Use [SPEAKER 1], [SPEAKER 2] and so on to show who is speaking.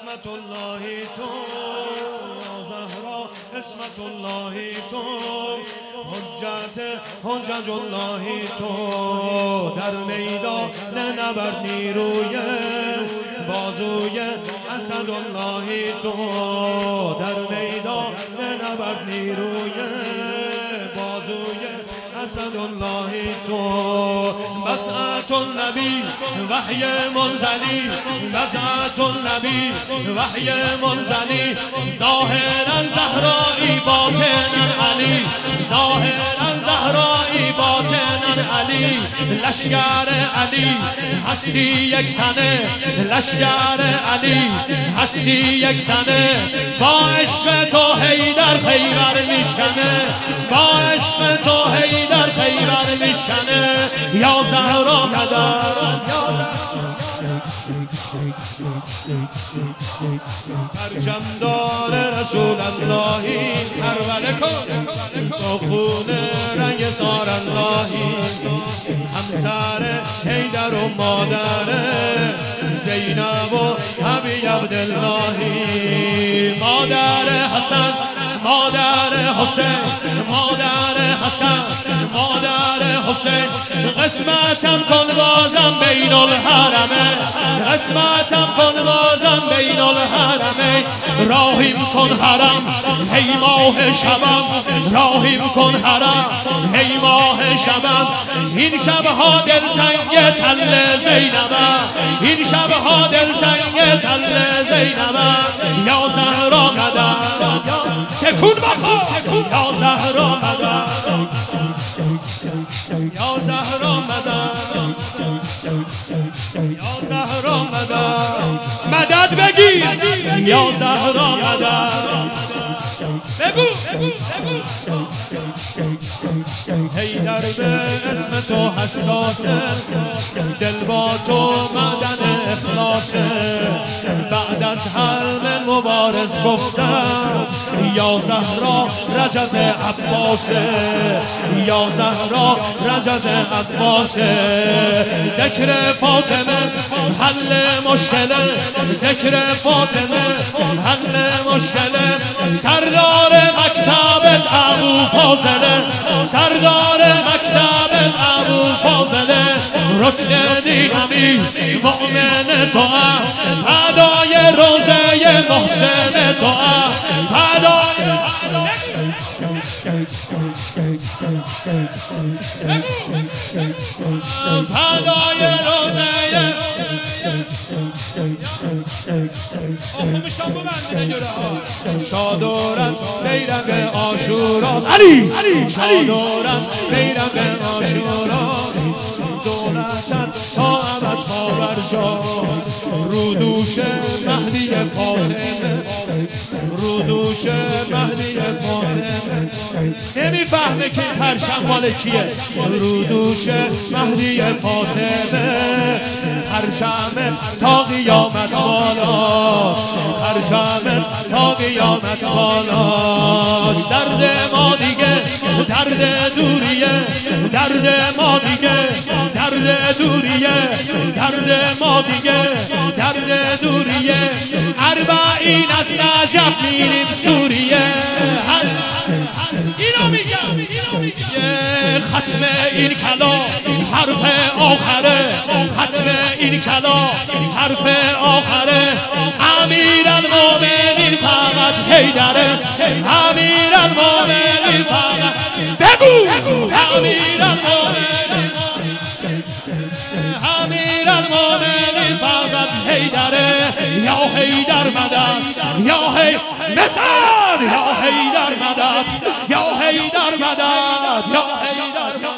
[SPEAKER 1] اسمت الله تو زهرا اسمت الله تو حجت حجج الله تو. در میدان نبرد نیروی بازوی اسد الله تو. در میدان نبرد نیروی اسد الله تو بسعت النبی وحی منزلی بسعت النبی وحی منزلی ظاهرا زهرایی باطنا علی ظاهرا زهرایی باطنا علی لشکر علی هستی یک تنه لشکر علی هستی یک تنه با عشق تو در خیبر میشکنه. با عشق تو در خیبر میشکنه. یا زهرا مدد پرچم دار رسول اللهی کربله کن. تو خون رنگ سار اللهی. همسر حیدر و مادر زینب و حبی عبداللهی. مادر حسن مادر حسین مادر حسن مادر حسین. قسمتم کن بازم بین الحرمه. قسمتم کن بازم بین الحرمه. راهیم کن حرم هی ماه شبم. راهیم کن حرم هی ماه شبم. این شبها دلتنگ تل زینبم این شبها دلتنگ تل زینبم یا زهرا قدم. تکون بخوا یا زهرا مدد یا زهرا مدد یا زهرا مدد مدد بگیر. یا زهرا مدد بگو. در به اسم تو حساسه دل با تو معدن اخلاصه بعد از حرم مبارز گفتم. یا زهرا رجز عباسه یا زهرا رجز عباسه ذکر فاطمه حل مشکله ذکر فاطمه حل مشکله سردار فاضله سردار مکتبت ابو فاضله. رکن دینمی مؤمن تو فدای روزه محسن تو فدای فدای روزه چادرم بیرق آشوراست علی چادرم بیرق آشوراست دوش مهدی فاطمه نمی‌فهمه که این پرشم مال کیه. رو دوش مهدی فاطمه پرچمت تا قیامت بالاست پرچمت تا قیامت بالاست درد ما دیگه درد دوریه. درد ما دیگه درد دوریه. درد ما دیگه درد دوریه. اربعین از نجف میریم سوریه. اینو میگم ختم این کلا حرف آخره. ختم این کلا حرف آخره. امیر المومنین فقط حیدره. امیر المومنین فقط بگو! امیر المومنین امیر المومنین فقط حیدره یا حیدر مدد یا هی مثال یا حیدر مدد یا حیدر مدد یا حیدر مدد.